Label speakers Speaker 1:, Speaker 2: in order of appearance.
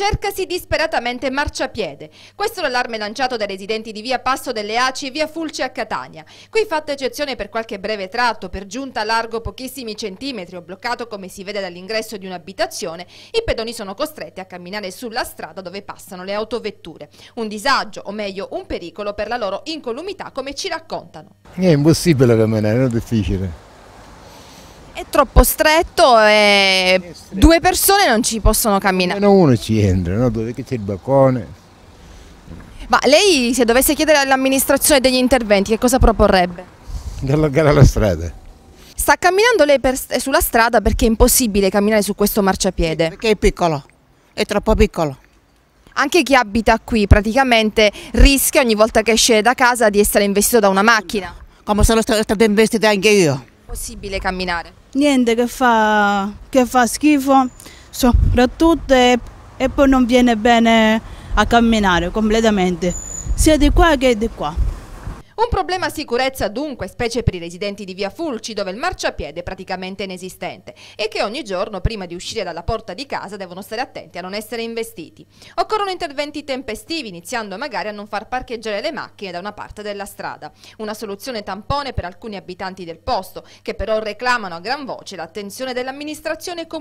Speaker 1: Cercasi disperatamente marciapiede. Questo è l'allarme lanciato dai residenti di via Passo delle Aci e via Fulci a Catania. Qui fatta eccezione per qualche breve tratto, per giunta largo pochissimi centimetri o bloccato come si vede dall'ingresso di un'abitazione, i pedoni sono costretti a camminare sulla strada dove passano le autovetture. Un disagio, o meglio un pericolo per la loro incolumità come ci raccontano.
Speaker 2: È impossibile camminare, è difficile.
Speaker 1: È troppo stretto e due persone non ci possono camminare.
Speaker 2: Meno uno ci entra, no? dove c'è il balcone.
Speaker 1: Ma lei se dovesse chiedere all'amministrazione degli interventi che cosa proporrebbe?
Speaker 2: Di allargare la strada.
Speaker 1: Sta camminando lei per- sulla strada perché è impossibile camminare su questo marciapiede.
Speaker 3: Perché è piccolo, è troppo piccolo.
Speaker 1: Anche chi abita qui praticamente rischia ogni volta che esce da casa di essere investito da una macchina.
Speaker 3: Come sono sta- stata investita anche io.
Speaker 1: Possibile camminare.
Speaker 4: niente che fa, che fa schifo, soprattutto e, e poi non viene bene a camminare completamente, sia di qua che di qua.
Speaker 1: Un problema sicurezza dunque, specie per i residenti di via Fulci, dove il marciapiede è praticamente inesistente e che ogni giorno, prima di uscire dalla porta di casa, devono stare attenti a non essere investiti. Occorrono interventi tempestivi, iniziando magari a non far parcheggiare le macchine da una parte della strada. Una soluzione tampone per alcuni abitanti del posto, che però reclamano a gran voce l'attenzione dell'amministrazione comunale